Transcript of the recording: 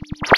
you